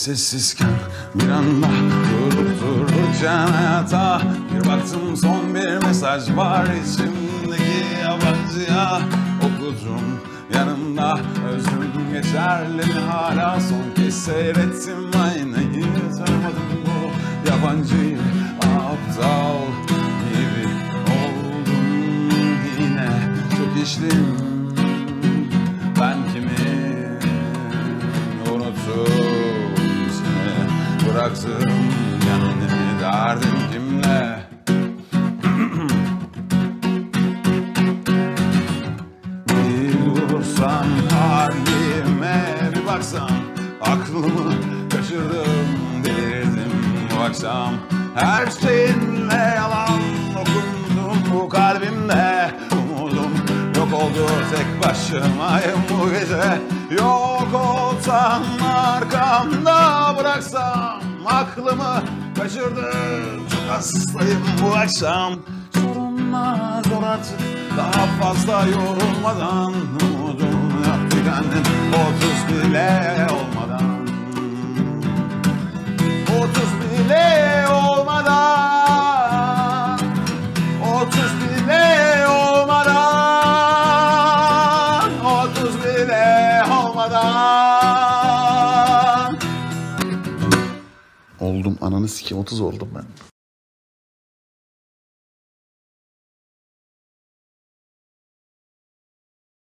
Sessizken bir anda durup dururken hayata Bir baktım son bir mesaj var içimdeki yabancıya Okudum yanımda özüm geçerli hala Son kez seyrettim. Aynayı tanımadım bu yabancıyı Aptal gibi oldum yine. Çok içtim Ben kimi seni Bıraktım kendimi derdim kimle? Bir dursan halime bir baksan Aklımı kaçırdım delirdim bu akşam Her şeyinle yalan okundum bu kalbimde Umudum yok oldu tek başımayım bu gece Yok olsam arkamda bıraksam Aklımı kaçırdım çok hastayım bu akşam. Sorunlar zor artık daha fazla yorulmadan Umudum yok tükendim otuz bile olmadan. Otuz bile olmadan. Otuz bile olmadan. Otuz bile olmadan Oldum ananı sikeyim 30 oldum ben.